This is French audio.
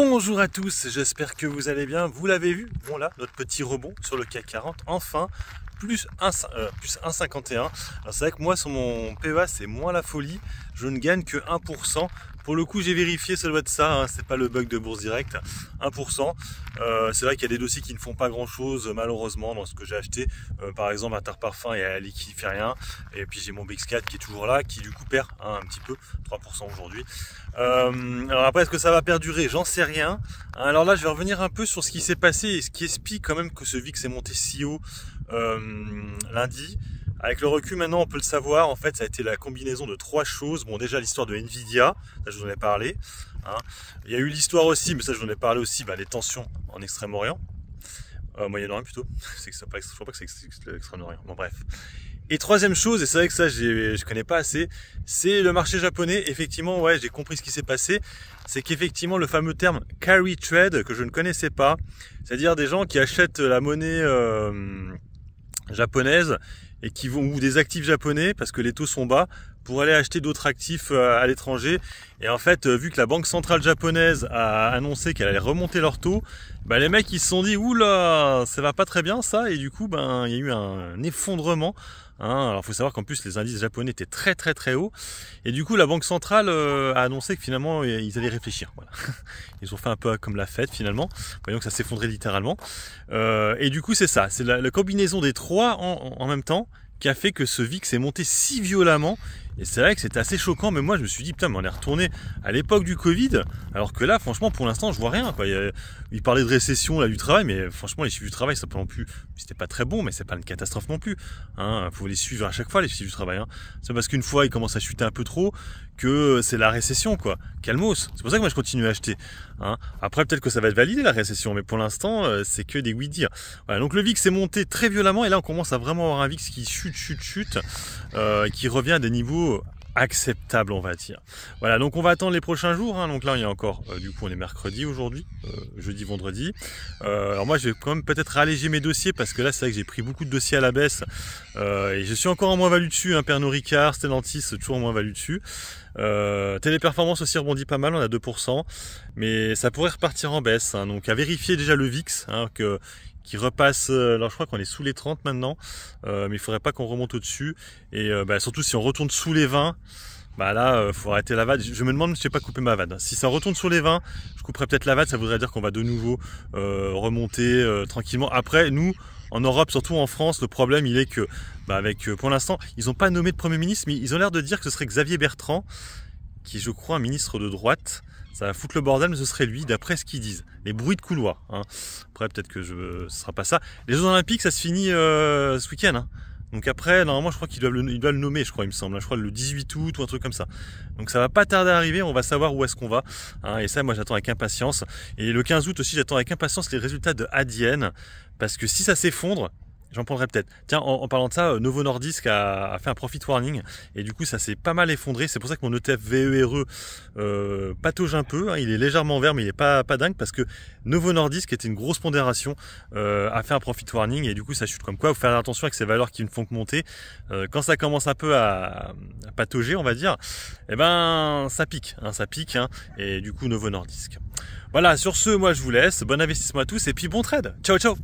Bonjour à tous, j'espère que vous allez bien. Vous l'avez vu, bon notre petit rebond sur le CAC 40, enfin, plus 1,51. Euh, plus 1, Alors c'est vrai que moi sur mon PEA c'est moins la folie, je ne gagne que 1%. Pour le coup, j'ai vérifié, ça doit être ça, hein, c'est pas le bug de Bourse Direct, 1%. Euh, c'est vrai qu'il y a des dossiers qui ne font pas grand chose, malheureusement, dans ce que j'ai acheté. Euh, par exemple, Interparfum et Ali qui fait rien. Et puis j'ai mon BX4 qui est toujours là, qui du coup perd hein, un petit peu, 3% aujourd'hui. Euh, alors après, est-ce que ça va perdurer? J'en sais rien. Alors là, je vais revenir un peu sur ce qui s'est passé et ce qui explique quand même que ce VIX est monté si haut lundi. Avec le recul maintenant, on peut le savoir. En fait, ça a été la combinaison de trois choses. Bon, déjà l'histoire de Nvidia, ça je vous en ai parlé. Hein. Il y a eu l'histoire aussi, mais ça je vous en ai parlé aussi, bah, les tensions en Extrême-Orient, euh, Moyen-Orient plutôt. C'est que ça je crois pas que c'est l'extrême-orient. Bon bref. Et troisième chose, et c'est vrai que ça je connais pas assez, c'est le marché japonais. Effectivement, ouais, j'ai compris ce qui s'est passé. C'est qu'effectivement le fameux terme carry trade que je ne connaissais pas, c'est-à-dire des gens qui achètent la monnaie euh, japonaise et qui vont ou des actifs japonais parce que les taux sont bas pour aller acheter d'autres actifs euh, à l'étranger. Et en fait, euh, vu que la banque centrale japonaise a annoncé qu'elle allait remonter leurs taux, bah les mecs ils se sont dit oula, ça va pas très bien ça, et du coup ben il y a eu un effondrement Hein, alors, faut savoir qu'en plus, les indices japonais étaient très très très hauts. Et du coup, la banque centrale euh, a annoncé que finalement, ils allaient réfléchir. Voilà. Ils ont fait un peu comme la fête finalement. Voyons que ça s'effondrait littéralement. Et du coup, c'est ça. C'est la, combinaison des trois en, même temps qui a fait que ce VIX est monté si violemment et c'est vrai que c'était assez choquant, mais moi je me suis dit, putain, mais on est retourné à l'époque du Covid, alors que là, franchement, pour l'instant, je vois rien. Quoi. Il, parlait de récession là du travail, mais franchement, les chiffres du travail, ça pas non plus. C'était pas très bon, mais c'est pas une catastrophe non plus. Hein. Faut les suivre à chaque fois, les chiffres du travail. Hein. C'est parce qu'une fois, ils commencent à chuter un peu trop que c'est la récession, quoi. Calmos. C'est pour ça que moi je continue à acheter. Hein. Après, peut-être que ça va être validé la récession, mais pour l'instant, euh, c'est que des oui dire. Voilà, donc le VIX est monté très violemment, et là, on commence à vraiment avoir un VIX qui chute, chute, chute, euh, qui revient à des niveaux acceptable on va dire. Voilà donc on va attendre les prochains jours. Hein. Donc là il y a encore, euh, du coup on est mercredi aujourd'hui, euh, jeudi, vendredi. Euh, alors moi je vais quand même peut-être alléger mes dossiers parce que là c'est vrai que j'ai pris beaucoup de dossiers à la baisse et je suis encore en moins valu dessus. Hein. Pernod Ricard, Stellantis toujours en moins valu dessus. Téléperformance aussi rebondit pas mal, on a 2%, mais ça pourrait repartir en baisse. Hein. Donc à vérifier déjà le VIX, que qui repasse, euh, alors je crois qu'on est sous les 30 maintenant, euh, mais il faudrait pas qu'on remonte au-dessus. Et euh, bah, surtout si on retourne sous les 20, bah là, il faut arrêter la VAD. Je me demande si je vais pas couper ma VAD. Si ça retourne sous les 20, je couperai peut-être la VAD, ça voudrait dire qu'on va de nouveau remonter tranquillement. Après, nous, en Europe, surtout en France, le problème il est que, bah, avec, pour l'instant, ils n'ont pas nommé de Premier ministre, mais ils ont l'air de dire que ce serait Xavier Bertrand, qui je crois un ministre de droite, ça va foutre le bordel, mais ce serait lui, d'après ce qu'ils disent. Les bruits de couloir. Hein. Après, peut-être que je, ce sera pas ça. Les Jeux Olympiques, ça se finit euh, ce week-end. Hein. Donc après, normalement, je crois qu'il doit, le, nommer, je crois, il me semble. Je crois le 18 août ou un truc comme ça. Donc ça va pas tarder à arriver, on va savoir où est-ce qu'on va. Hein. et ça, moi, j'attends avec impatience. Et le 15 août aussi, j'attends avec impatience les résultats de Adyen. Parce que si ça s'effondre, J'en prendrai peut-être. Tiens, en, parlant de ça, euh, Novo Nordisk a, fait un profit warning et du coup ça s'est pas mal effondré. C'est pour ça que mon ETF VERE euh, patauge un peu. Hein. Il est légèrement vert mais il est pas pas dingue parce que Novo Nordisk, qui était une grosse pondération, euh, a fait un profit warning et du coup ça chute. Comme quoi, vous faire attention avec ces valeurs qui ne font que monter. Euh, quand ça commence un peu à, à patauger, on va dire, eh ben ça pique, hein, ça pique. Hein, et du coup Novo Nordisk. Voilà, sur ce, moi je vous laisse. Bon investissement à tous et puis bon trade. Ciao ciao